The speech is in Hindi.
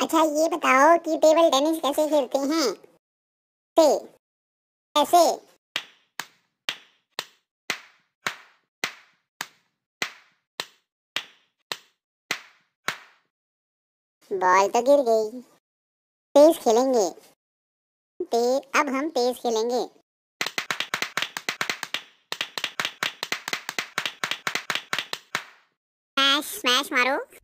अच्छा ये बताओ कि टेबल टेनिस कैसे खेलते हैं? से, ऐसे। बॉल तो गिर गई। तेज खेलेंगे। ते, अब हम तेज खेलेंगे। स्मैश स्मैश मारो।